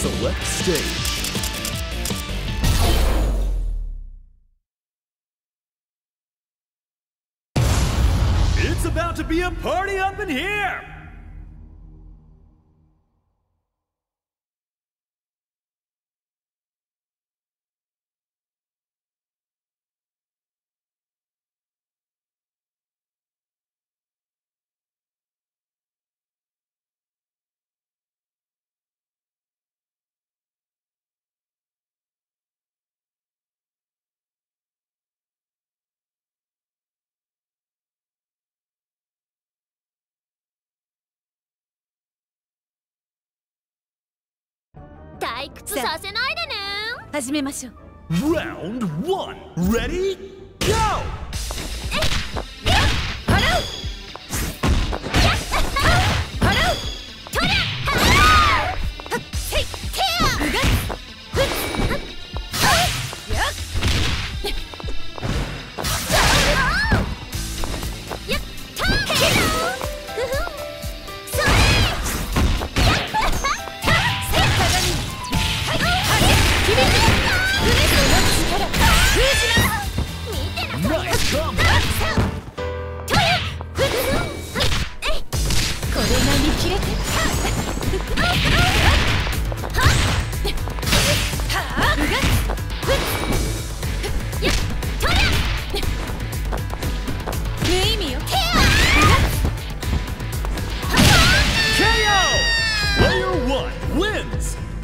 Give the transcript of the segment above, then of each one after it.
Select stage. It's about to be a party up in here! 退屈させないでね。始めましょう。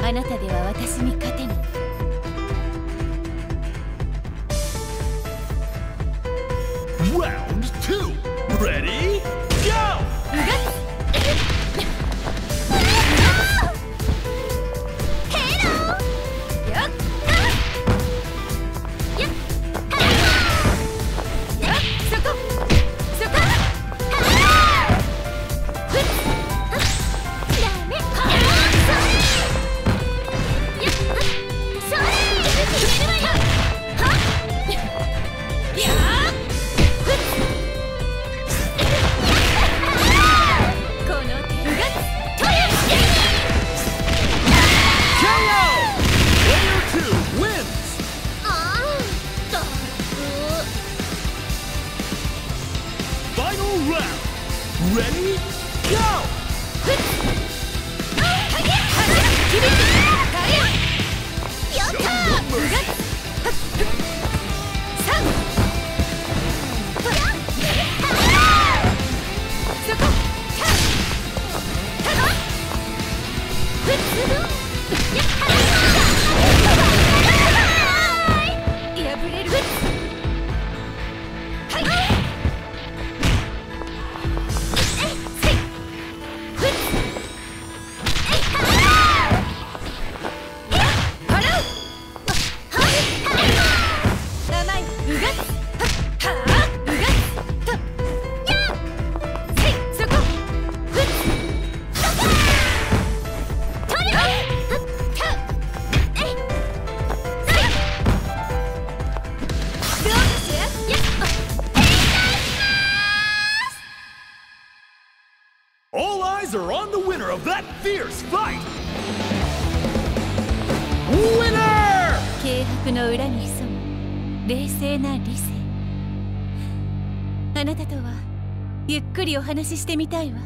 あなたでは私に勝てぬ Round two. Ready? Final round. Ready? Go! Eyes are on the winner of that fierce fight! Winner! 軽薄の裏に潜む冷静な理性あなたとはゆっくりお話ししてみたいわ